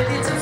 It's a